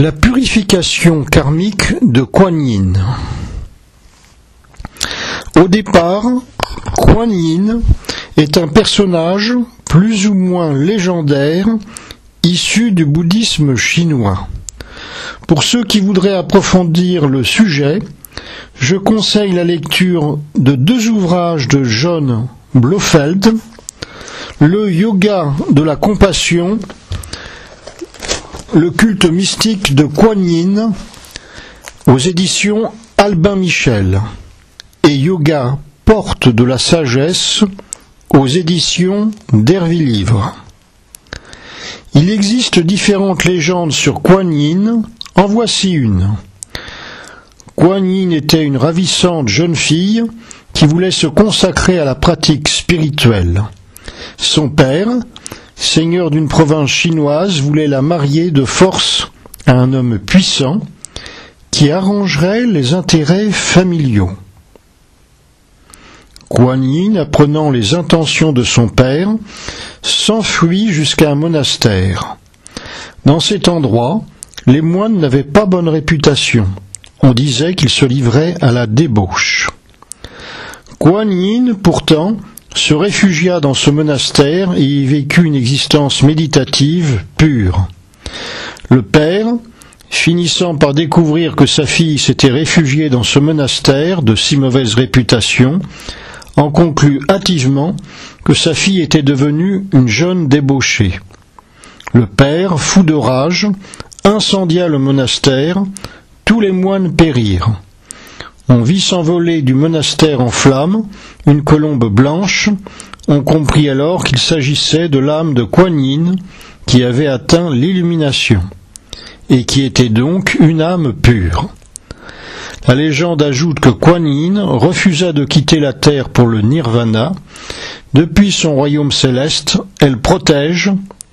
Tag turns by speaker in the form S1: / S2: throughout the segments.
S1: La purification karmique de Kuan Yin. Au départ, Kuan Yin est un personnage plus ou moins légendaire issu du bouddhisme chinois. Pour ceux qui voudraient approfondir le sujet, je conseille la lecture de deux ouvrages de John Blofeld, Le yoga de la compassion le culte mystique de Kuan Yin aux éditions Albin Michel et Yoga Porte de la sagesse aux éditions Livre. Il existe différentes légendes sur Kuan Yin, en voici une. Kuan Yin était une ravissante jeune fille qui voulait se consacrer à la pratique spirituelle. Son père, seigneur d'une province chinoise, voulait la marier de force à un homme puissant qui arrangerait les intérêts familiaux. Kuan Yin, apprenant les intentions de son père, s'enfuit jusqu'à un monastère. Dans cet endroit, les moines n'avaient pas bonne réputation. On disait qu'ils se livraient à la débauche. Kuan Yin, pourtant, se réfugia dans ce monastère et y vécut une existence méditative pure. Le père, finissant par découvrir que sa fille s'était réfugiée dans ce monastère de si mauvaise réputation, en conclut hâtivement que sa fille était devenue une jeune débauchée. Le père, fou de rage, incendia le monastère, tous les moines périrent. On vit s'envoler du monastère en flammes une colombe blanche. On comprit alors qu'il s'agissait de l'âme de Kuan Yin qui avait atteint l'illumination et qui était donc une âme pure. La légende ajoute que Kuan Yin refusa de quitter la terre pour le nirvana. Depuis son royaume céleste, elle protège,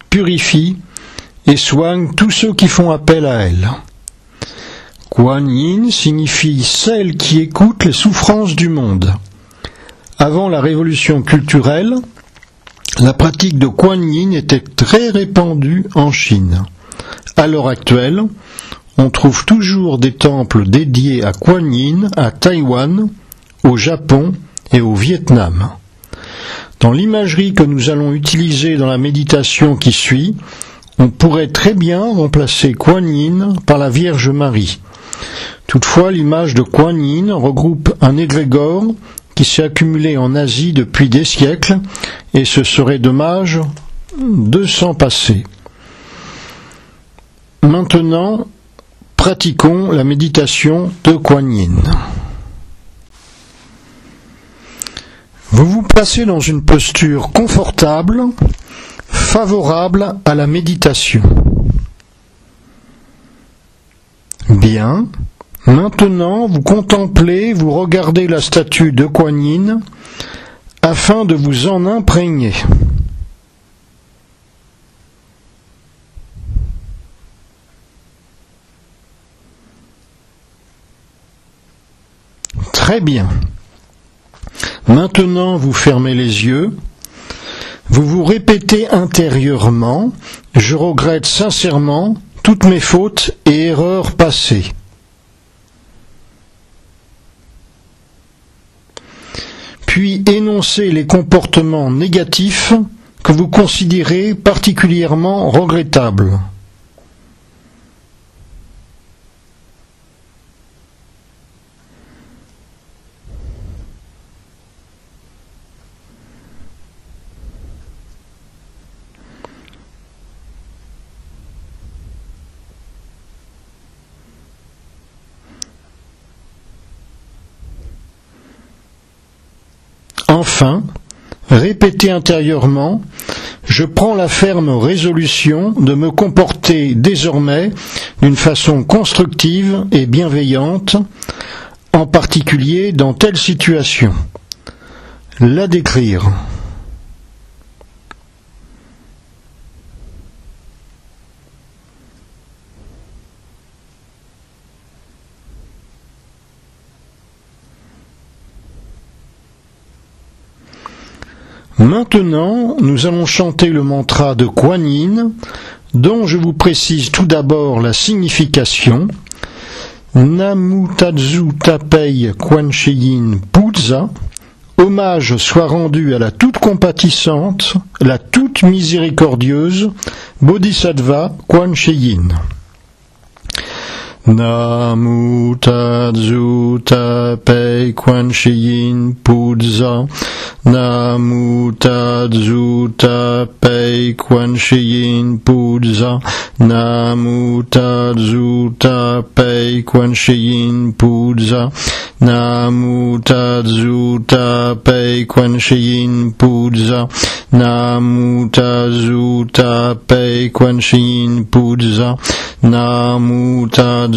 S1: purifie et soigne tous ceux qui font appel à elle. Kuan Yin signifie celle qui écoute les souffrances du monde. Avant la révolution culturelle, la pratique de Kuan Yin était très répandue en Chine. À l'heure actuelle, on trouve toujours des temples dédiés à Kuan Yin à Taïwan, au Japon et au Vietnam. Dans l'imagerie que nous allons utiliser dans la méditation qui suit, on pourrait très bien remplacer Kuan Yin par la Vierge Marie. Toutefois, l'image de Kuan Yin regroupe un égrégore qui s'est accumulé en Asie depuis des siècles, et ce serait dommage de s'en passer. Maintenant, pratiquons la méditation de Kuan Yin. Vous vous placez dans une posture confortable, favorable à la méditation. Bien. Maintenant, vous contemplez, vous regardez la statue de Kuan Yin afin de vous en imprégner. Très bien. Maintenant, vous fermez les yeux. Vous vous répétez intérieurement, je regrette sincèrement toutes mes fautes et erreurs passées. Puis énoncez les comportements négatifs que vous considérez particulièrement regrettables. Enfin, répétez intérieurement Je prends la ferme résolution de me comporter désormais d'une façon constructive et bienveillante, en particulier dans telle situation. La décrire. Maintenant, nous allons chanter le mantra de Kuan Yin dont je vous précise tout d'abord la signification. Namutazu Tapei Kwanshiyin Puza, hommage soit rendu à la toute compatissante, la toute miséricordieuse, Bodhisattva Quan Yin. Namu Tadzu Tapei Quan Yin Pudza Namu Tadzu Tapei Quan Yin Pudza Namu Tadzu Tapei Quan Yin Pudza Namu Tadzu Tapei Quan Yin Pudza Namu Tadzu Tapei Quan Yin Pudza Namu Tadzu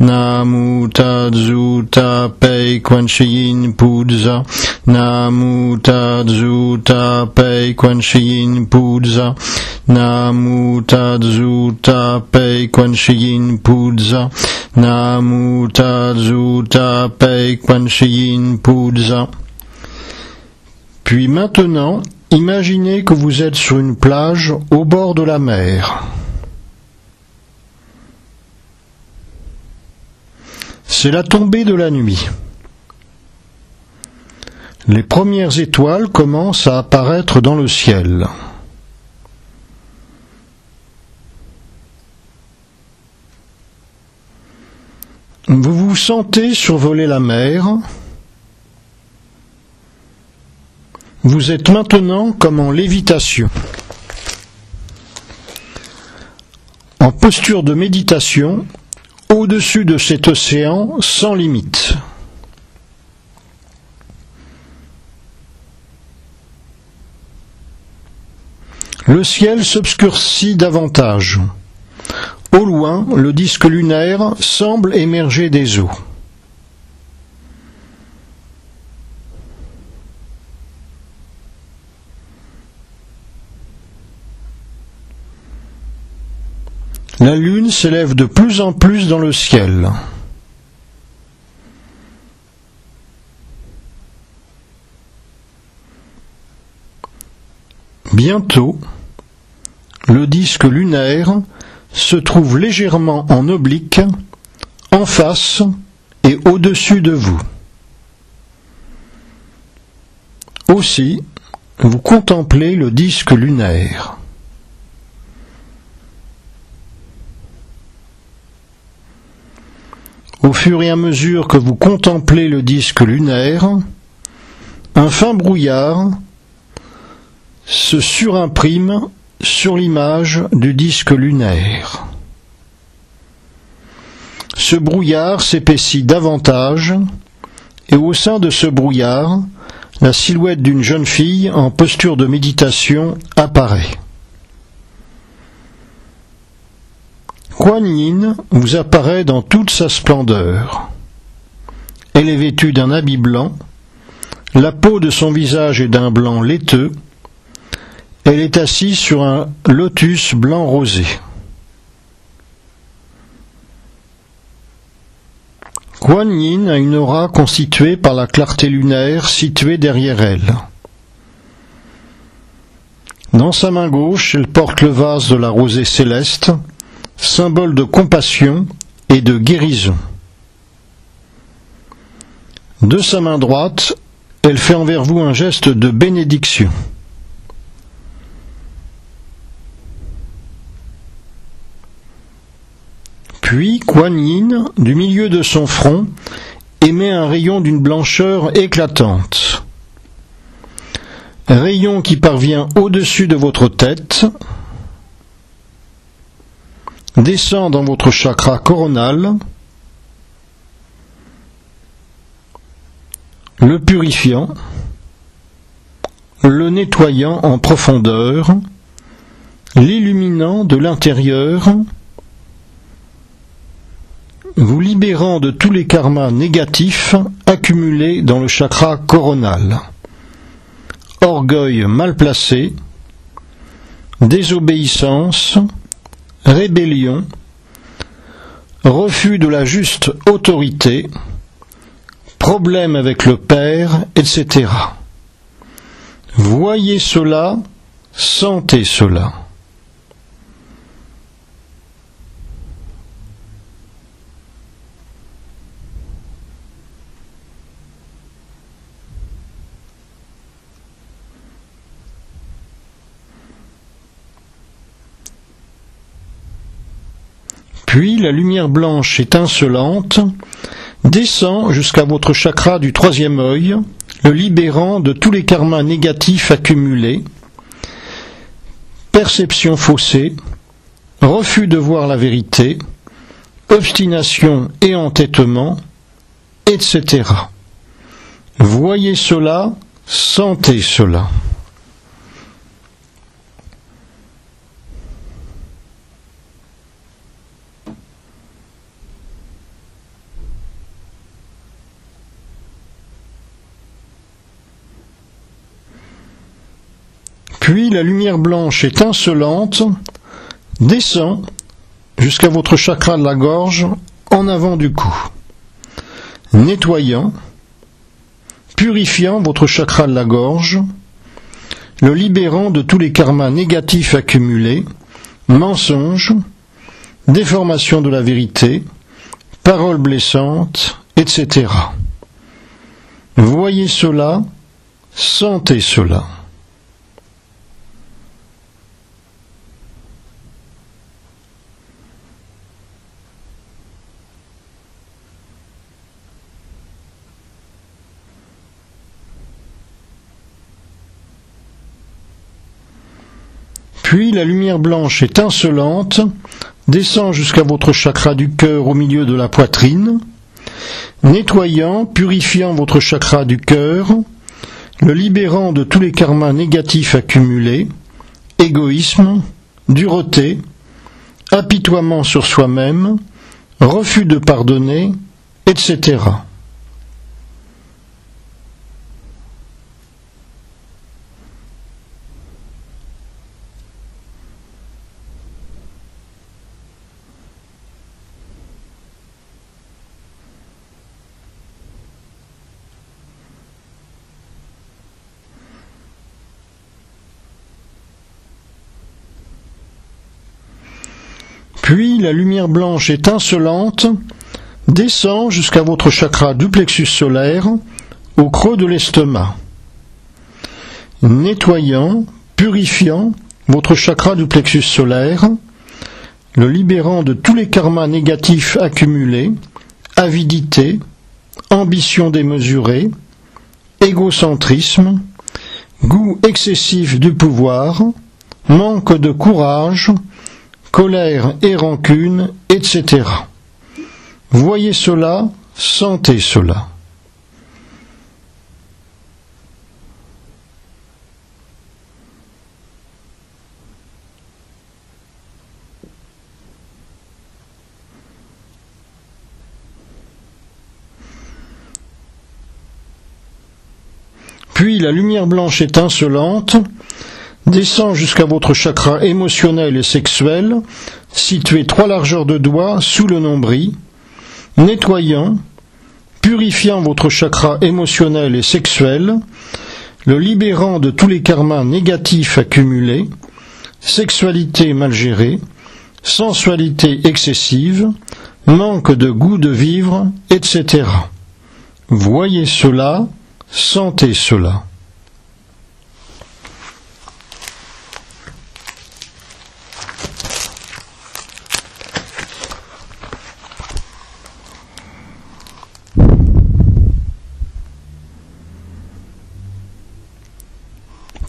S1: Namu. Namu pei. Namu pei. Namu pei. Puis maintenant, imaginez que vous êtes sur une plage au bord de la mer. C'est la tombée de la nuit. Les premières étoiles commencent à apparaître dans le ciel. Vous vous sentez survoler la mer. Vous êtes maintenant comme en lévitation. En posture de méditation, au-dessus de cet océan sans limite. Le ciel s'obscurcit davantage. Au loin, le disque lunaire semble émerger des eaux. La lune s'élève de plus en plus dans le ciel. Bientôt, le disque lunaire se trouve légèrement en oblique, en face et au-dessus de vous. Aussi, vous contemplez le disque lunaire. Au fur et à mesure que vous contemplez le disque lunaire, un fin brouillard se surimprime sur l'image du disque lunaire. Ce brouillard s'épaissit davantage et au sein de ce brouillard, la silhouette d'une jeune fille en posture de méditation apparaît. Kuan Yin vous apparaît dans toute sa splendeur. Elle est vêtue d'un habit blanc, la peau de son visage est d'un blanc laiteux, elle est assise sur un lotus blanc rosé. Kuan Yin a une aura constituée par la clarté lunaire située derrière elle. Dans sa main gauche, elle porte le vase de la rosée céleste, symbole de compassion et de guérison. De sa main droite, elle fait envers vous un geste de bénédiction. Puis Kuan Yin, du milieu de son front, émet un rayon d'une blancheur éclatante. Rayon qui parvient au-dessus de votre tête, descend dans votre chakra coronal, le purifiant, le nettoyant en profondeur, l'illuminant de l'intérieur, vous libérant de tous les karmas négatifs accumulés dans le chakra coronal. Orgueil mal placé, désobéissance, rébellion, refus de la juste autorité, problème avec le Père, etc. Voyez cela sentez cela. Puis la lumière blanche étincelante descend jusqu'à votre chakra du troisième œil, le libérant de tous les karmas négatifs accumulés, perception faussée, refus de voir la vérité, obstination et entêtement, etc. Voyez cela, sentez cela. Puis la lumière blanche étincelante descend jusqu'à votre chakra de la gorge en avant du cou, nettoyant, purifiant votre chakra de la gorge, le libérant de tous les karmas négatifs accumulés, mensonges, déformation de la vérité, paroles blessantes, etc. Voyez cela, sentez cela. Puis la lumière blanche étincelante descend jusqu'à votre chakra du cœur au milieu de la poitrine, nettoyant, purifiant votre chakra du cœur, le libérant de tous les karmas négatifs accumulés, égoïsme, dureté, apitoiement sur soi-même, refus de pardonner, etc. Puis la lumière blanche étincelante descend jusqu'à votre chakra du plexus solaire, au creux de l'estomac, nettoyant, purifiant votre chakra du plexus solaire, le libérant de tous les karmas négatifs accumulés, avidité, ambition démesurée, égocentrisme, goût excessif du pouvoir, manque de courage, colère et rancune, etc. Voyez cela, sentez cela. Puis la lumière blanche étincelante descend jusqu'à votre chakra émotionnel et sexuel, situé trois largeurs de doigts sous le nombril, nettoyant, purifiant votre chakra émotionnel et sexuel, le libérant de tous les karmas négatifs accumulés, sexualité mal gérée, sensualité excessive, manque de goût de vivre, etc. Voyez cela, sentez cela.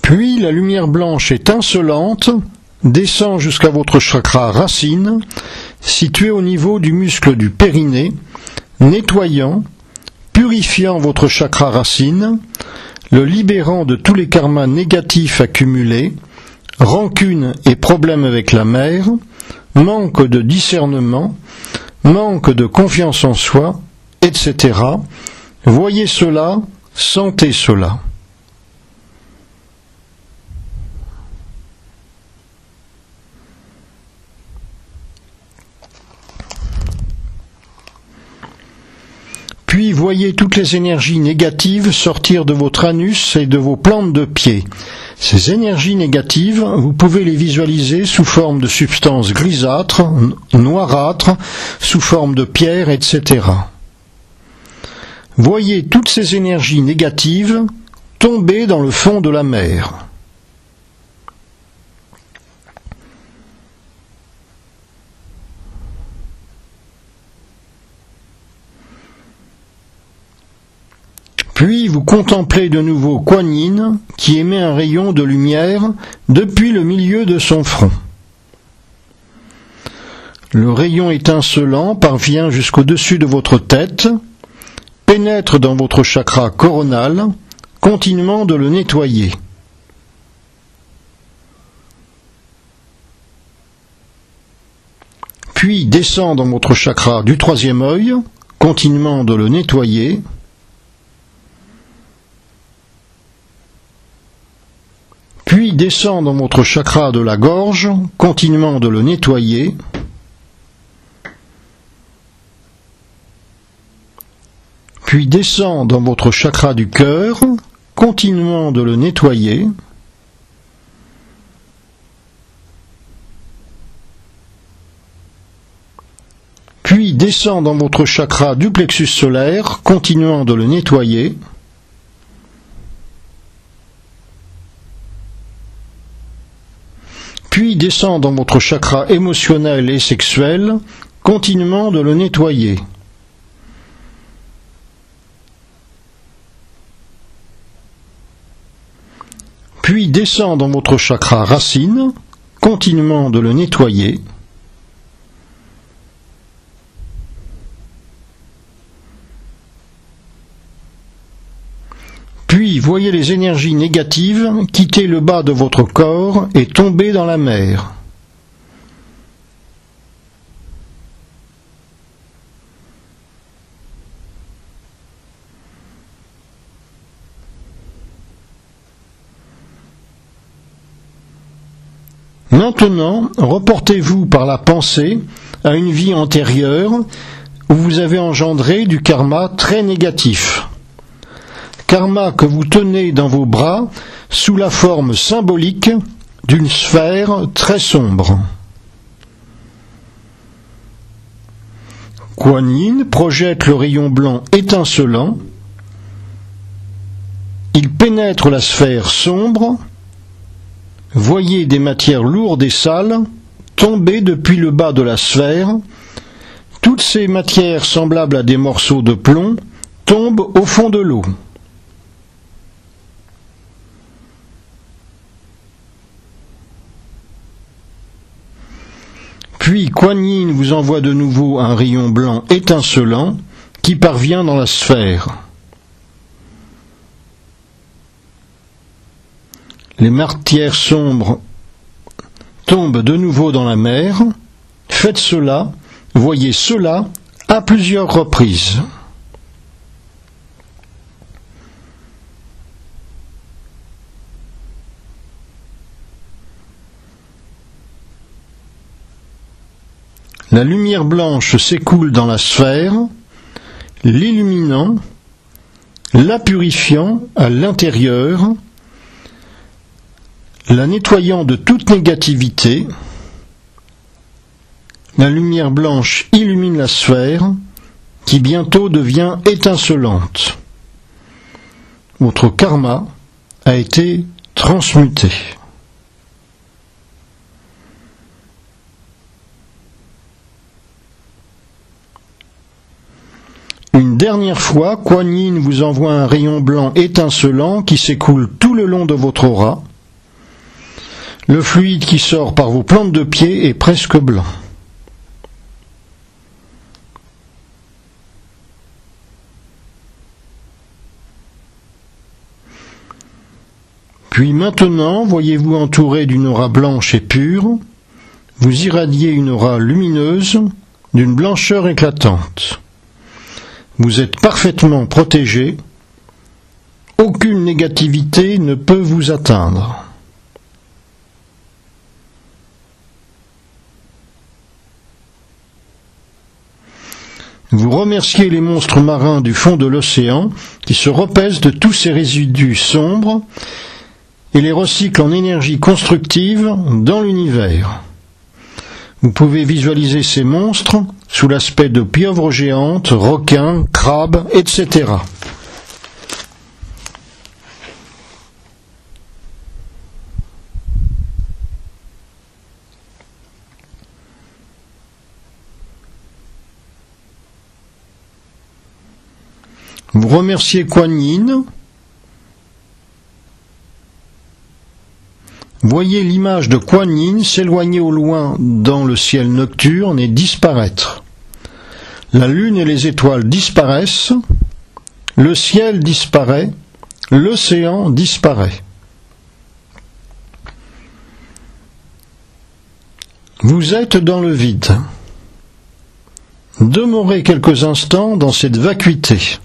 S1: Puis la lumière blanche étincelante descend jusqu'à votre chakra racine, situé au niveau du muscle du périnée, nettoyant, purifiant votre chakra racine, le libérant de tous les karmas négatifs accumulés, rancune et problèmes avec la mère, manque de discernement, manque de confiance en soi, etc. Voyez cela, sentez cela. Puis voyez toutes les énergies négatives sortir de votre anus et de vos plantes de pied. Ces énergies négatives, vous pouvez les visualiser sous forme de substances grisâtres, noirâtres, sous forme de pierres, etc. Voyez toutes ces énergies négatives tomber dans le fond de la mer. Puis vous contemplez de nouveau Kuan Yin qui émet un rayon de lumière depuis le milieu de son front. Le rayon étincelant parvient jusqu'au-dessus de votre tête, pénètre dans votre chakra coronal, continuant de le nettoyer. Puis descend dans votre chakra du troisième œil, continuant de le nettoyer. Descend dans votre chakra de la gorge, continuant de le nettoyer. Puis descend dans votre chakra du cœur, continuant de le nettoyer. Puis descend dans votre chakra du plexus solaire, continuant de le nettoyer. Puis descend dans votre chakra émotionnel et sexuel, continuant de le nettoyer. Puis descend dans votre chakra racine, continuant de le nettoyer. Puis voyez les énergies négatives quitter le bas de votre corps et tomber dans la mer. Maintenant, reportez-vous par la pensée à une vie antérieure où vous avez engendré du karma très négatif karma que vous tenez dans vos bras sous la forme symbolique d'une sphère très sombre. Kuan Yin projette le rayon blanc étincelant. Il pénètre la sphère sombre. Voyez des matières lourdes et sales tomber depuis le bas de la sphère. Toutes ces matières semblables à des morceaux de plomb tombent au fond de l'eau. Puis Kuan Yin vous envoie de nouveau un rayon blanc étincelant qui parvient dans la sphère. Les matières sombres tombent de nouveau dans la mer. Faites cela, voyez cela à plusieurs reprises. La lumière blanche s'écoule dans la sphère, l'illuminant, la purifiant à l'intérieur, la nettoyant de toute négativité. La lumière blanche illumine la sphère, qui bientôt devient étincelante. Votre karma a été transmuté. Une dernière fois, Kuan vous envoie un rayon blanc étincelant qui s'écoule tout le long de votre aura. Le fluide qui sort par vos plantes de pied est presque blanc. Puis maintenant, voyez-vous entouré d'une aura blanche et pure, vous irradiez une aura lumineuse d'une blancheur éclatante. Vous êtes parfaitement protégé. Aucune négativité ne peut vous atteindre. Vous remerciez les monstres marins du fond de l'océan qui se repaissent de tous ces résidus sombres et les recyclent en énergie constructive dans l'univers. Vous pouvez visualiser ces monstres sous l'aspect de pieuvres géantes, requins, crabes, etc. Vous remerciez Kuan Yin. Voyez l'image de Kuan Yin s'éloigner au loin dans le ciel nocturne et disparaître. La lune et les étoiles disparaissent, le ciel disparaît, l'océan disparaît. Vous êtes dans le vide. Demeurez quelques instants dans cette vacuité.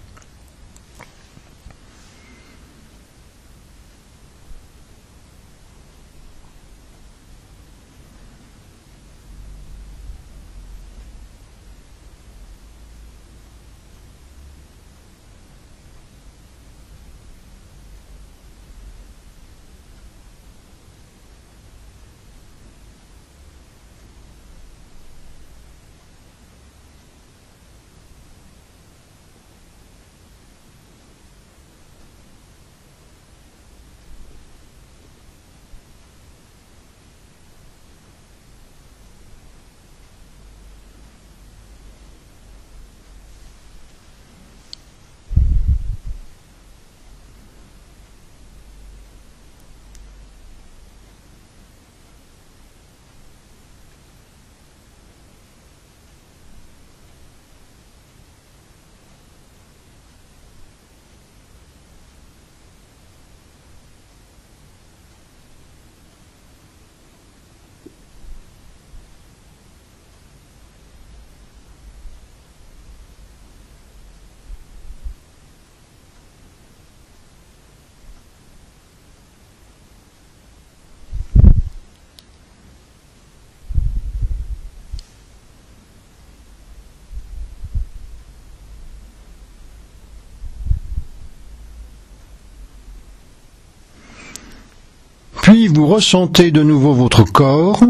S1: Puis vous ressentez de nouveau votre corps,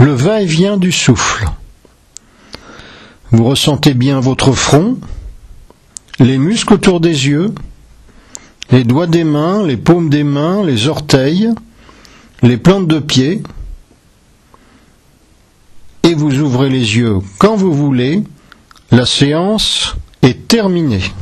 S1: le va-et-vient du souffle. Vous ressentez bien votre front, les muscles autour des yeux, les doigts des mains, les paumes des mains, les orteils, les plantes de pied, et vous ouvrez les yeux quand vous voulez. La séance est terminée.